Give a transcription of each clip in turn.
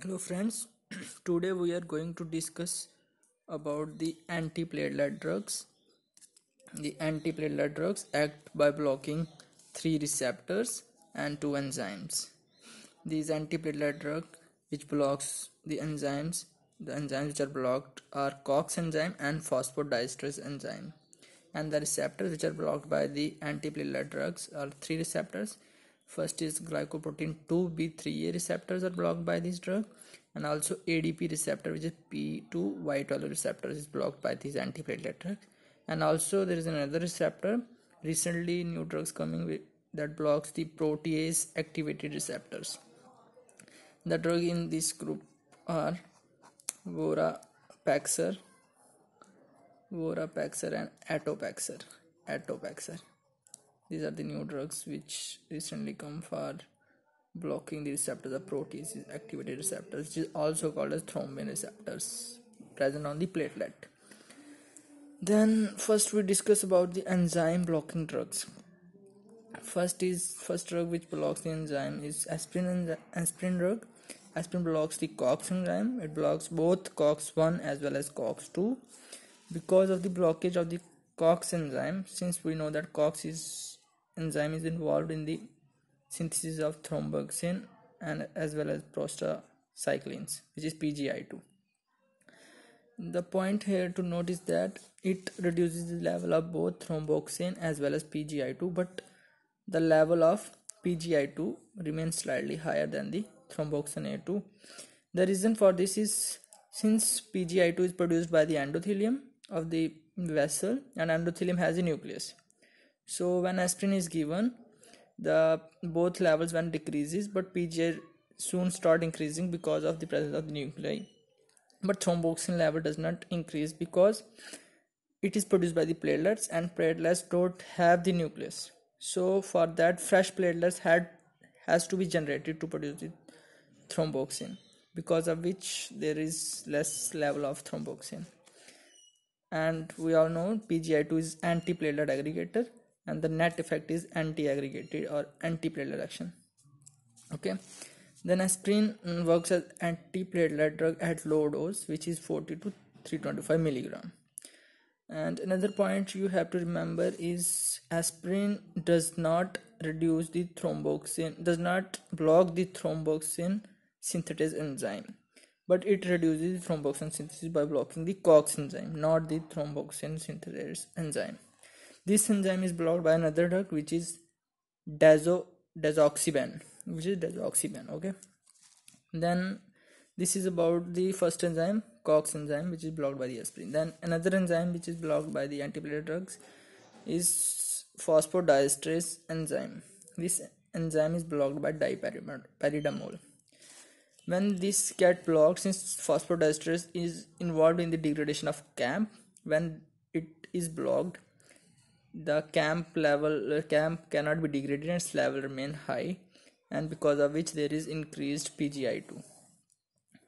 Hello friends, today we are going to discuss about the antiplatelet drugs. The antiplatelet drugs act by blocking three receptors and two enzymes. These antiplatelet drug which blocks the enzymes, the enzymes which are blocked are COX enzyme and phosphodiesterase enzyme. And the receptors which are blocked by the antiplatelet drugs are three receptors First is glycoprotein 2B3A receptors are blocked by this drug and also ADP receptor which is P2Y12 receptor is blocked by these antiplatelet drugs and also there is another receptor recently new drugs coming with that blocks the protease activated receptors. The drug in this group are Vorapaxar, Vorapaxar and Atopaxar. Atopaxar these are the new drugs which recently come for blocking the receptors the protease activated receptors which is also called as thrombin receptors present on the platelet. Then first we discuss about the enzyme blocking drugs. First is first drug which blocks the enzyme is aspirin and aspirin drug. Aspirin blocks the cox enzyme. It blocks both cox1 as well as cox2 because of the blockage of the cox enzyme since we know that cox is enzyme is involved in the synthesis of thromboxane and as well as prostacyclins which is PGI2 the point here to note is that it reduces the level of both thromboxane as well as PGI2 but the level of PGI2 remains slightly higher than the thromboxane A2 the reason for this is since PGI2 is produced by the endothelium of the vessel and endothelium has a nucleus so when aspirin is given the both levels when decreases but pga soon start increasing because of the presence of the nuclei. But thromboxane level does not increase because it is produced by the platelets and platelets don't have the nucleus. So for that fresh platelets had has to be generated to produce the thromboxane because of which there is less level of thromboxane. And we all know pgi2 is anti-platelet aggregator and the net effect is anti-aggregated or anti-platelet action. Okay. Then aspirin mm, works as anti-platelet drug at low dose which is 40 to 325 milligram. And another point you have to remember is aspirin does not reduce the thromboxane does not block the thromboxane synthetase enzyme but it reduces thromboxane synthesis by blocking the cox enzyme not the thromboxane synthase enzyme this enzyme is blocked by another drug which is dazo dazoxiben which is dazoxiben okay? Then this is about the first enzyme cox enzyme which is blocked by the aspirin. Then another enzyme which is blocked by the antiplatelet drugs is phosphodiesterase enzyme. This enzyme is blocked by dipyridamole when this get blocked since phosphodiesterase is involved in the degradation of camp when it is blocked the camp level uh, camp cannot be degraded and its level remain high and because of which there is increased pgi2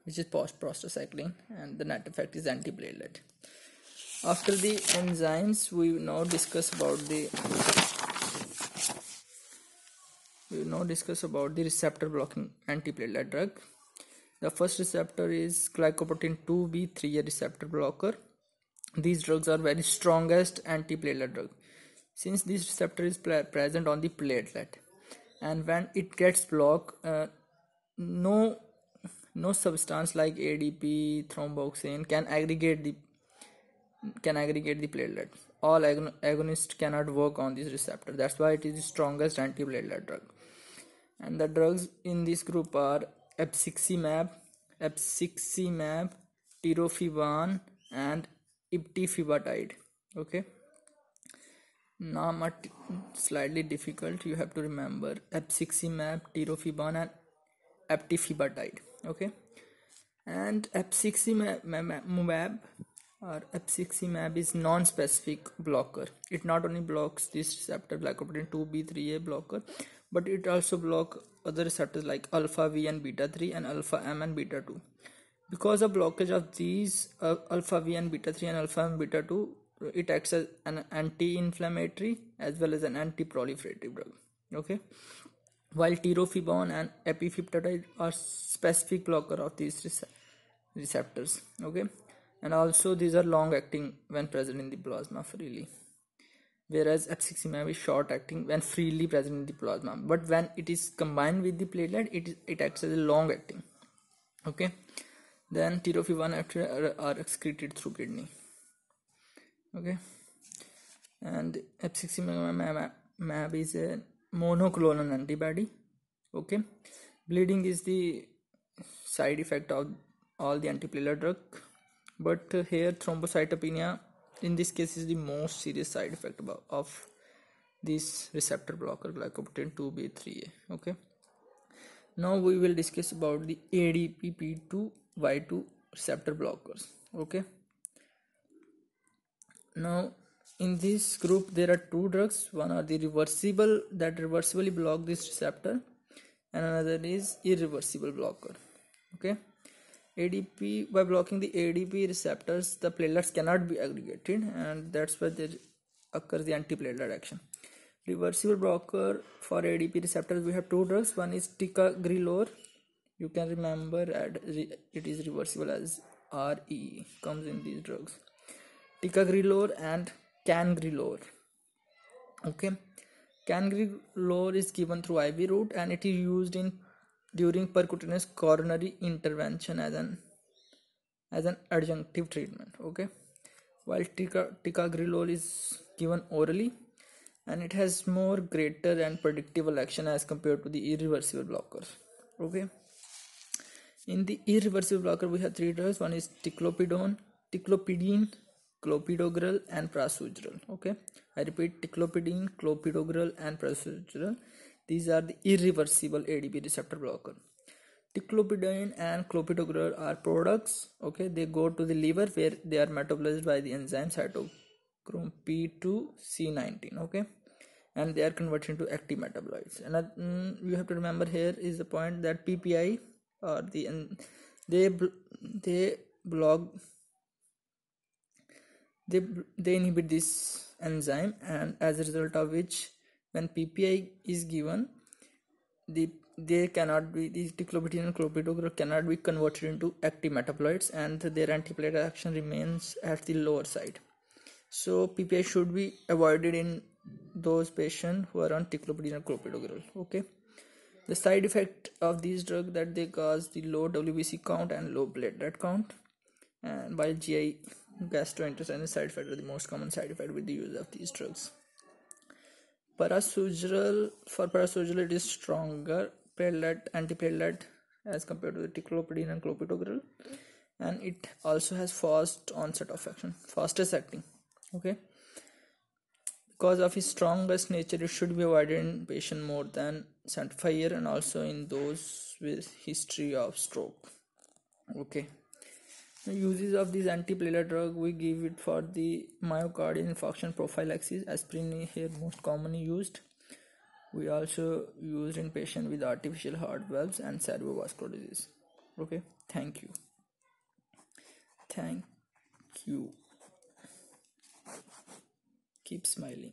which is post prostacyclin and the net effect is antiplatelet. After the enzymes we now discuss about the we now discuss about the receptor blocking antiplatelet drug. The first receptor is glycoprotein 2b3a receptor blocker. These drugs are very strongest antiplatelet drug since this receptor is present on the platelet. And when it gets blocked uh, no no substance like adp thromboxane can aggregate the can aggregate the platelet. All agon agonists cannot work on this receptor. That's why it is the strongest antiplatelet drug. And the drugs in this group are abciximab abciximab tirofiban and eptifibatide okay Namat slightly difficult. You have to remember abciximab, tirofiban, and eptifibatide. Okay, and abciximab or abciximab is non-specific blocker. It not only blocks this receptor glycoprotein 2b3a blocker, but it also block other receptors like alpha v and beta 3 and alpha m and beta 2. Because of blockage of these uh, alpha v and beta 3 and alpha m and beta 2 it acts as an anti-inflammatory as well as an anti-proliferative drug okay? While tirofiban and epipeptide are specific blocker of these receptors okay? And also these are long acting when present in the plasma freely. Whereas abciximab is short acting when freely present in the plasma. But when it is combined with the platelet it, it acts as a long acting okay? Then tirofiban are excreted through kidney okay. And abciximab is a monoclonal antibody. Okay. Bleeding is the side effect of all the antiplatelet drug. But uh, here thrombocytopenia in this case is the most serious side effect of this receptor blocker glycoprotein 2b3a okay. Now we will discuss about the adp-p2y2 receptor blockers. Okay now in this group there are two drugs. One are the reversible that reversibly block this receptor and another is irreversible blocker okay? ADP by blocking the ADP receptors the platelets cannot be aggregated and that's why there occurs the antiplatelet action. Reversible blocker for ADP receptors we have two drugs. One is ticagrelor. You can remember it is reversible as RE comes in these drugs ticagrelor and cangrelor. Okay. Cangrelor is given through IV route and it is used in during percutaneous coronary intervention as an as an adjunctive treatment. Okay. While tica, ticagrelor is given orally and it has more greater and predictable action as compared to the irreversible blockers. Okay. In the irreversible blocker we have three drugs. One is ticlopidone ticlopidine clopidogrel and prasugrel okay i repeat ticlopidine clopidogrel and prasugrel these are the irreversible ADP receptor blocker. Ticlopidine and clopidogrel are prodrugs. Okay, they go to the liver where they are metabolized by the enzyme cytochrome P2C19. Okay, and they are converted into active metabolites. And mm, you have to remember here is the point that PPI or the they they block they they inhibit this enzyme and as a result of which when PPI is given the they cannot be the ticlopidine and clopidogrel cannot be converted into active metabolites and their antiplatelet action remains at the lower side so PPI should be avoided in those patients who are on ticlopidine and clopidogrel okay? The side effect of these drugs that they cause the low WBC count and low platelet count and while GI gastrointestinal side effect are the most common side effect with the use of these drugs. Prasugrel for prasugrel it is stronger platelet antiplatelet as compared to the ticlopidine and clopidogrel. And it also has fast onset of action fastest acting okay? Because of its strongest nature it should be avoided in patient more than 75 year and also in those with history of stroke okay uses of this antiplatelet drug we give it for the myocardial infarction prophylaxis aspirin here most commonly used. We also used in patient with artificial heart valves and cerebrovascular disease. Okay thank you. Thank you. Keep smiling